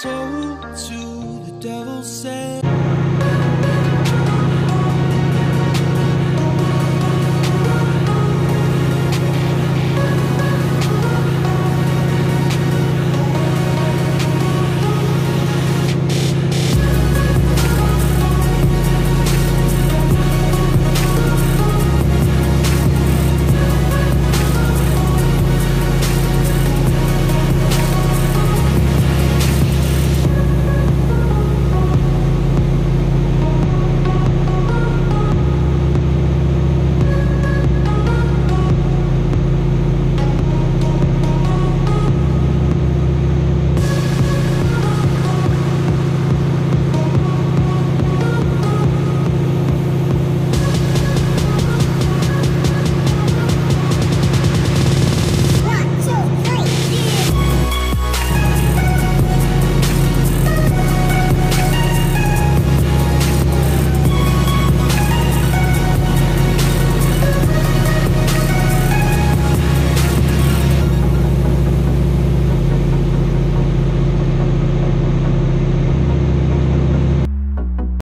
soul to the devil's cell.